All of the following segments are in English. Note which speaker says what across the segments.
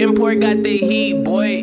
Speaker 1: Import got the heat, boy.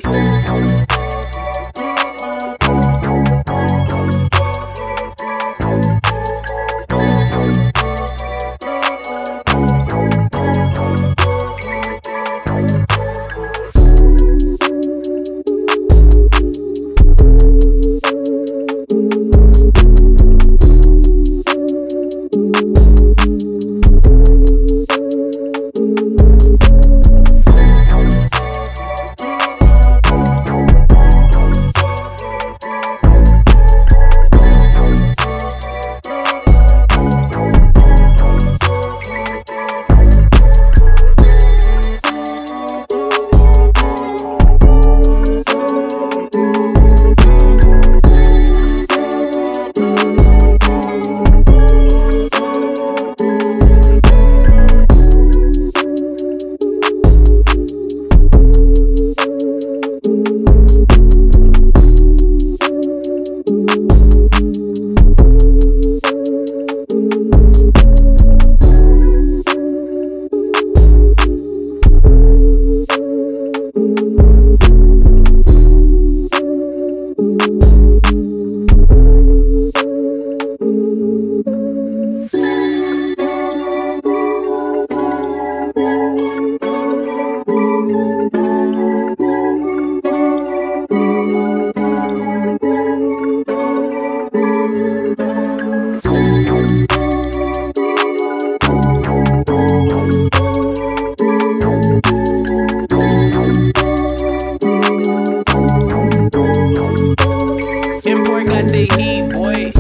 Speaker 1: Import got the heat, boy.